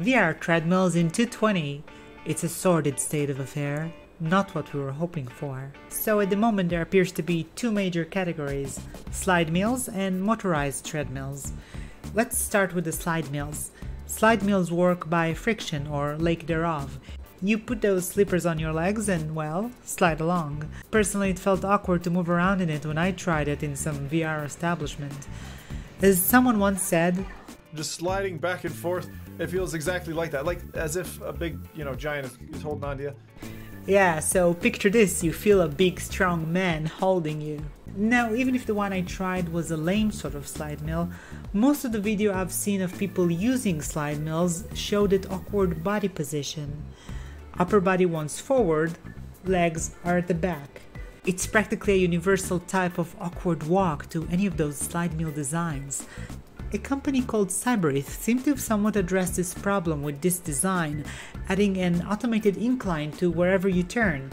VR treadmills in 220. It's a sordid state of affair, not what we were hoping for. So at the moment there appears to be two major categories, slide mills and motorized treadmills. Let's start with the slide mills. Slide mills work by friction or lack thereof. You put those slippers on your legs and, well, slide along. Personally, it felt awkward to move around in it when I tried it in some VR establishment. As someone once said, just sliding back and forth. It feels exactly like that, like as if a big, you know, giant is, is holding on to you. Yeah, so picture this you feel a big, strong man holding you. Now, even if the one I tried was a lame sort of slide mill, most of the video I've seen of people using slide mills showed that awkward body position. Upper body wants forward, legs are at the back. It's practically a universal type of awkward walk to any of those slide mill designs. A company called Cyberith seemed to have somewhat addressed this problem with this design, adding an automated incline to wherever you turn.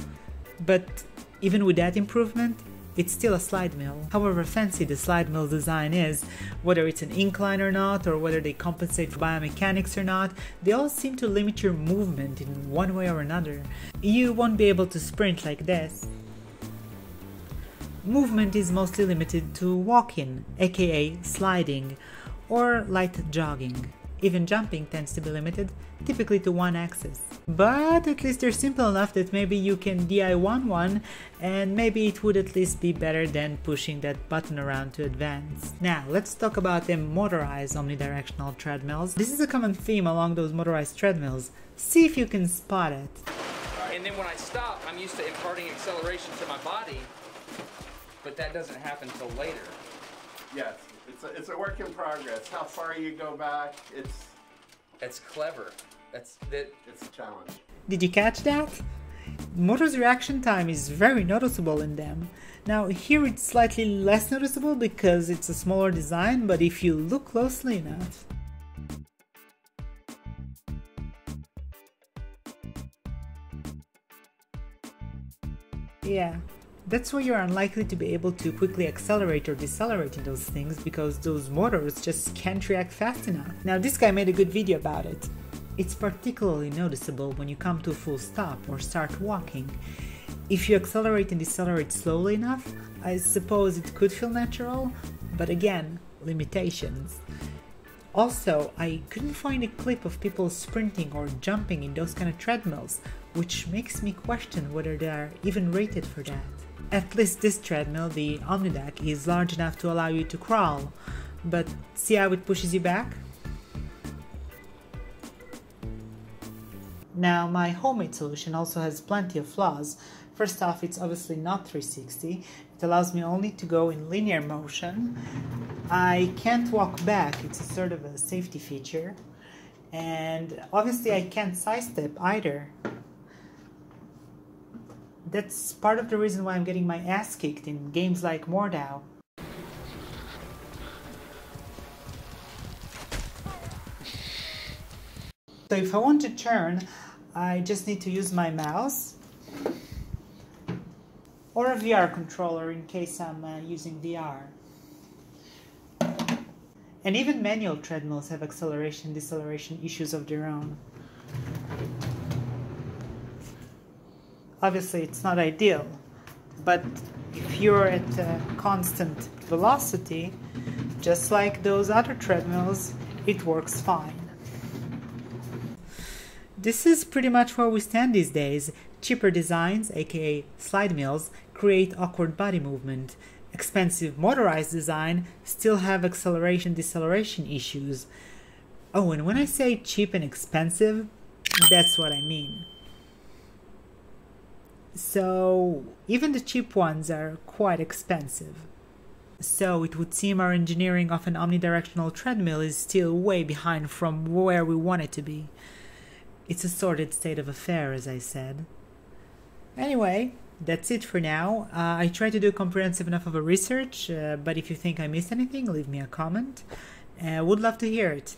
But even with that improvement, it's still a slide mill. However fancy the slide mill design is, whether it's an incline or not, or whether they compensate for biomechanics or not, they all seem to limit your movement in one way or another. You won't be able to sprint like this. Movement is mostly limited to walking, aka sliding, or light jogging. Even jumping tends to be limited, typically to one axis. But at least they're simple enough that maybe you can DIY one and maybe it would at least be better than pushing that button around to advance. Now let's talk about the motorized omnidirectional treadmills. This is a common theme along those motorized treadmills. See if you can spot it. And then when I stop, I'm used to imparting acceleration to my body, but that doesn't happen till later. Yes, it's a, it's a work in progress. How far you go back, it's That's clever. That's that. it's a challenge. Did you catch that? Motor's reaction time is very noticeable in them. Now here it's slightly less noticeable because it's a smaller design, but if you look closely enough, Yeah, that's why you're unlikely to be able to quickly accelerate or decelerate in those things because those motors just can't react fast enough. Now this guy made a good video about it. It's particularly noticeable when you come to a full stop or start walking. If you accelerate and decelerate slowly enough, I suppose it could feel natural, but again, limitations. Also, I couldn't find a clip of people sprinting or jumping in those kind of treadmills, which makes me question whether they are even rated for that. At least this treadmill, the Omnideck, is large enough to allow you to crawl, but see how it pushes you back? Now, my homemade solution also has plenty of flaws. First off, it's obviously not 360. It allows me only to go in linear motion. I can't walk back, it's a sort of a safety feature. And obviously I can't sidestep either. That's part of the reason why I'm getting my ass kicked in games like Mordhau. So if I want to turn, I just need to use my mouse or a VR controller in case I'm uh, using VR. And even manual treadmills have acceleration deceleration issues of their own. Obviously, it's not ideal, but if you're at a constant velocity, just like those other treadmills, it works fine. This is pretty much where we stand these days. Cheaper designs, aka slide mills, create awkward body movement. Expensive motorized design still have acceleration deceleration issues. Oh, and when I say cheap and expensive, that's what I mean. So, even the cheap ones are quite expensive. So, it would seem our engineering of an omnidirectional treadmill is still way behind from where we want it to be. It's a sordid state of affair, as I said. Anyway, that's it for now. Uh, I tried to do comprehensive enough of a research, uh, but if you think I missed anything, leave me a comment. Uh, would love to hear it.